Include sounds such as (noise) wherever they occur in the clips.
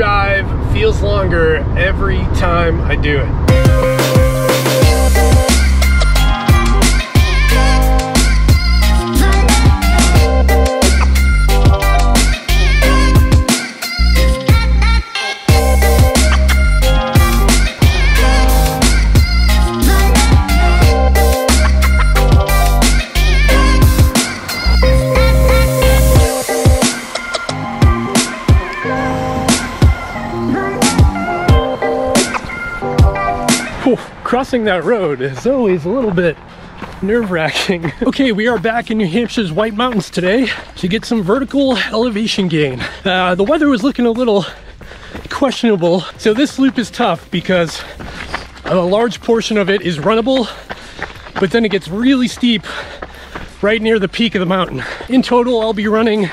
drive feels longer every time I do it. Crossing that road is always a little bit nerve-wracking. (laughs) okay, we are back in New Hampshire's White Mountains today to get some vertical elevation gain. Uh, the weather was looking a little questionable, so this loop is tough because a large portion of it is runnable, but then it gets really steep right near the peak of the mountain. In total, I'll be running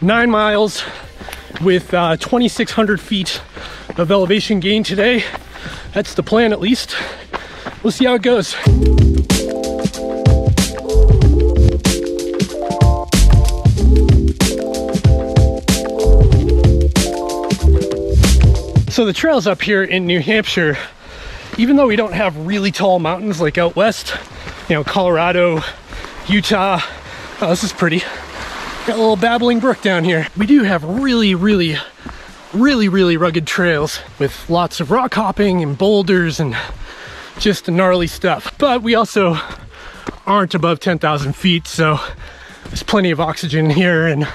nine miles with uh, 2,600 feet of elevation gain today. That's the plan at least. We'll see how it goes. So the trails up here in New Hampshire, even though we don't have really tall mountains like out west, you know, Colorado, Utah, oh, this is pretty. Got a little babbling brook down here. We do have really, really, really, really rugged trails with lots of rock hopping and boulders and just gnarly stuff. But we also aren't above 10,000 feet, so there's plenty of oxygen here and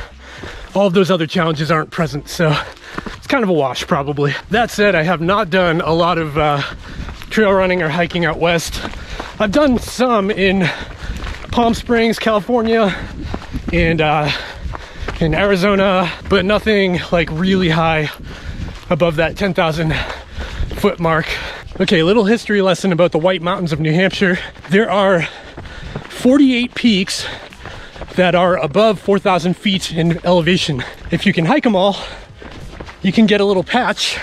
all of those other challenges aren't present. So it's kind of a wash probably. That said, I have not done a lot of uh, trail running or hiking out west. I've done some in Palm Springs, California, and uh, in Arizona, but nothing like really high above that 10,000 foot mark. Okay, little history lesson about the White Mountains of New Hampshire. There are 48 peaks that are above 4,000 feet in elevation. If you can hike them all, you can get a little patch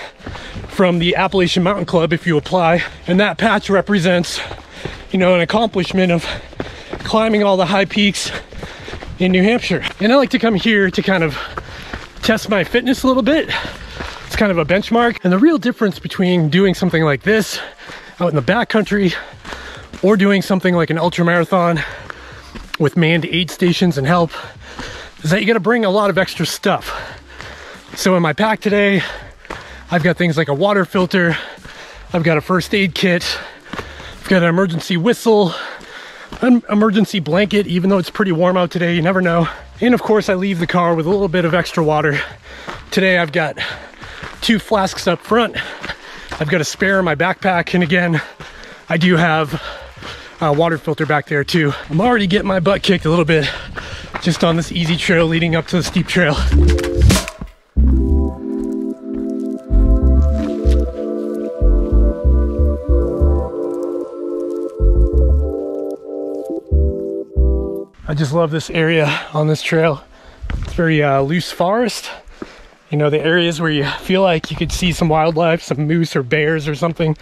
from the Appalachian Mountain Club if you apply, and that patch represents, you know, an accomplishment of climbing all the high peaks in New Hampshire. And I like to come here to kind of test my fitness a little bit. It's kind of a benchmark. And the real difference between doing something like this out in the backcountry or doing something like an ultra marathon with manned aid stations and help is that you got to bring a lot of extra stuff. So in my pack today, I've got things like a water filter, I've got a first aid kit, I've got an emergency whistle, an emergency blanket, even though it's pretty warm out today, you never know. And of course, I leave the car with a little bit of extra water. Today, I've got two flasks up front. I've got a spare in my backpack, and again, I do have a water filter back there too. I'm already getting my butt kicked a little bit just on this easy trail leading up to the steep trail. Just love this area on this trail. It's very uh, loose forest. You know, the areas where you feel like you could see some wildlife, some moose or bears or something.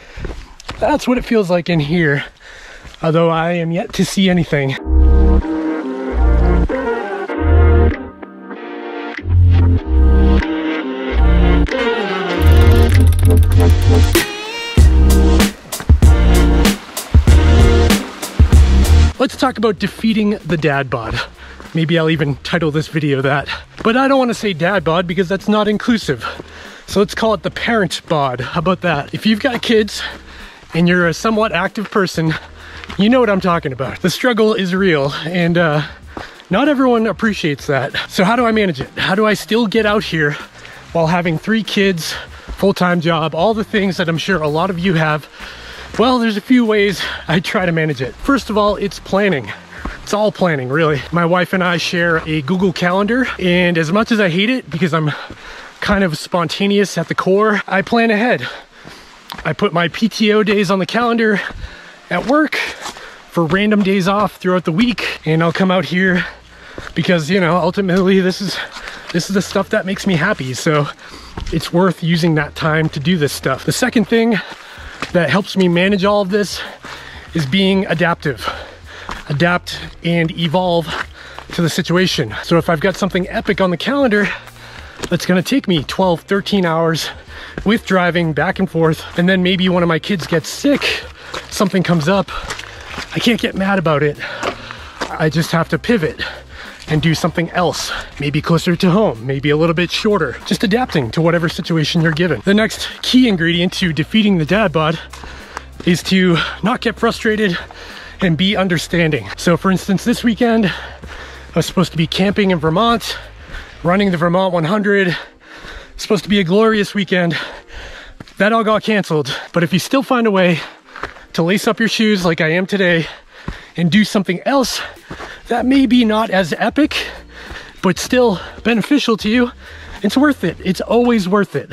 That's what it feels like in here, although I am yet to see anything. Talk about defeating the dad bod. Maybe I'll even title this video that. But I don't want to say dad bod because that's not inclusive. So let's call it the parent bod. How about that? If you've got kids and you're a somewhat active person, you know what I'm talking about. The struggle is real and uh, not everyone appreciates that. So how do I manage it? How do I still get out here while having three kids, full-time job, all the things that I'm sure a lot of you have well, there's a few ways I try to manage it. First of all, it's planning. It's all planning, really. My wife and I share a Google Calendar, and as much as I hate it because I'm kind of spontaneous at the core, I plan ahead. I put my PTO days on the calendar at work for random days off throughout the week, and I'll come out here because, you know, ultimately this is this is the stuff that makes me happy. So it's worth using that time to do this stuff. The second thing that helps me manage all of this is being adaptive. Adapt and evolve to the situation. So if I've got something epic on the calendar, that's gonna take me 12, 13 hours with driving back and forth. And then maybe one of my kids gets sick, something comes up. I can't get mad about it. I just have to pivot and do something else, maybe closer to home, maybe a little bit shorter, just adapting to whatever situation you're given. The next key ingredient to defeating the dad bod is to not get frustrated and be understanding. So for instance, this weekend, I was supposed to be camping in Vermont, running the Vermont 100. Supposed to be a glorious weekend. That all got canceled. But if you still find a way to lace up your shoes like I am today and do something else that may be not as epic, but still beneficial to you, it's worth it. It's always worth it.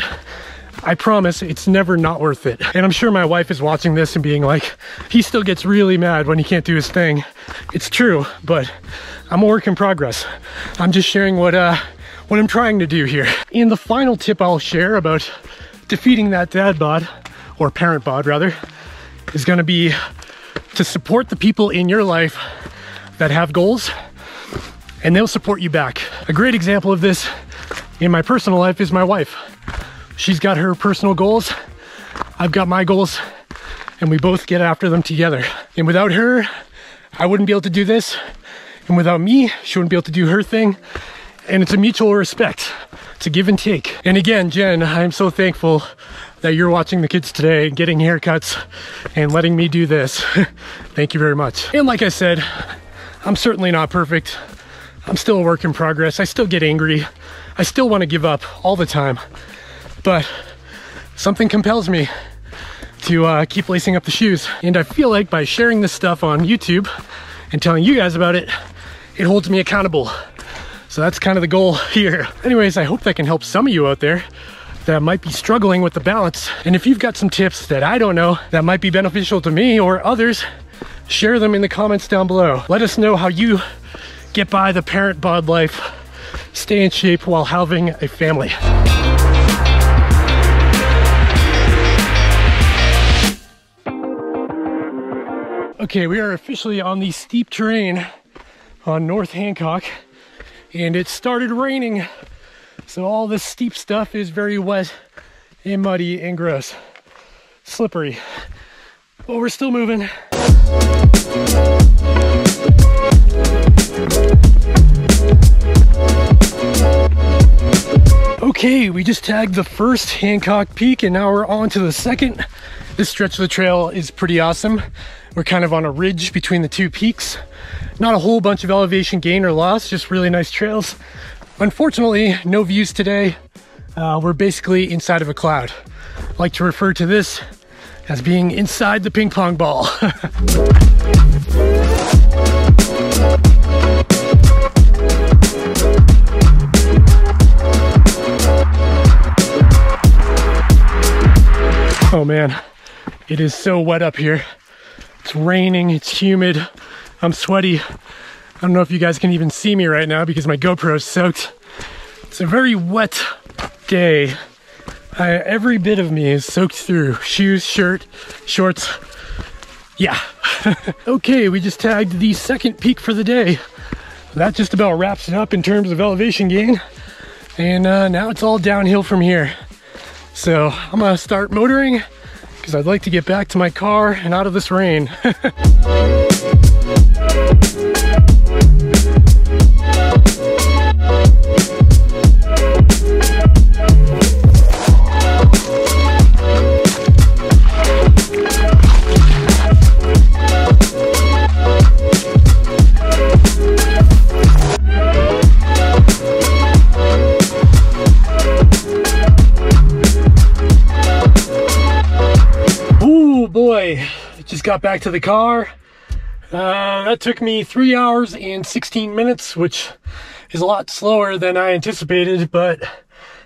I promise it's never not worth it. And I'm sure my wife is watching this and being like, he still gets really mad when he can't do his thing. It's true, but I'm a work in progress. I'm just sharing what uh what I'm trying to do here. And the final tip I'll share about defeating that dad bod, or parent bod rather, is gonna be to support the people in your life that have goals and they'll support you back. A great example of this in my personal life is my wife. She's got her personal goals. I've got my goals and we both get after them together. And without her, I wouldn't be able to do this. And without me, she wouldn't be able to do her thing. And it's a mutual respect. It's a give and take. And again, Jen, I'm so thankful that you're watching the kids today, getting haircuts and letting me do this. (laughs) Thank you very much. And like I said, I'm certainly not perfect. I'm still a work in progress. I still get angry. I still want to give up all the time but something compels me to uh, keep lacing up the shoes. And I feel like by sharing this stuff on YouTube and telling you guys about it, it holds me accountable. So that's kind of the goal (laughs) here. Anyways, I hope that can help some of you out there that might be struggling with the balance. And if you've got some tips that I don't know that might be beneficial to me or others, share them in the comments down below. Let us know how you get by the parent bod life, stay in shape while having a family. Okay, we are officially on the steep terrain on North Hancock and it started raining. So all this steep stuff is very wet and muddy and gross. Slippery. But we're still moving. Okay, we just tagged the first Hancock Peak and now we're on to the second. This stretch of the trail is pretty awesome. We're kind of on a ridge between the two peaks. Not a whole bunch of elevation gain or loss, just really nice trails. Unfortunately, no views today. Uh, we're basically inside of a cloud. I like to refer to this as being inside the ping pong ball. (laughs) oh man, it is so wet up here. It's raining, it's humid, I'm sweaty. I don't know if you guys can even see me right now because my GoPro is soaked. It's a very wet day. I, every bit of me is soaked through. Shoes, shirt, shorts. Yeah. (laughs) okay, we just tagged the second peak for the day. That just about wraps it up in terms of elevation gain. And uh, now it's all downhill from here. So I'm gonna start motoring because I'd like to get back to my car and out of this rain. (laughs) got back to the car. Uh, that took me three hours and 16 minutes, which is a lot slower than I anticipated, but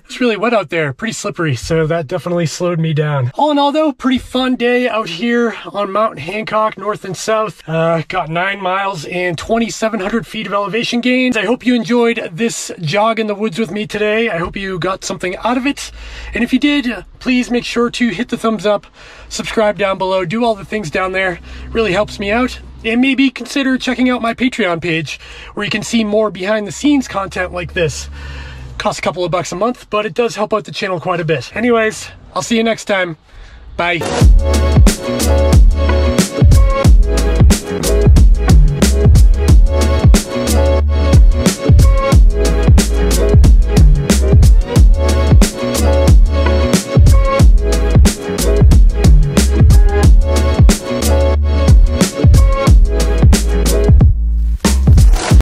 it's really wet out there, pretty slippery, so that definitely slowed me down. All in all though, pretty fun day out here on Mount Hancock, north and south. Uh, got nine miles and 2,700 feet of elevation gains. I hope you enjoyed this jog in the woods with me today. I hope you got something out of it. And if you did, please make sure to hit the thumbs up, subscribe down below, do all the things down there. It really helps me out and maybe consider checking out my Patreon page where you can see more behind the scenes content like this. Costs a couple of bucks a month, but it does help out the channel quite a bit. Anyways, I'll see you next time. Bye.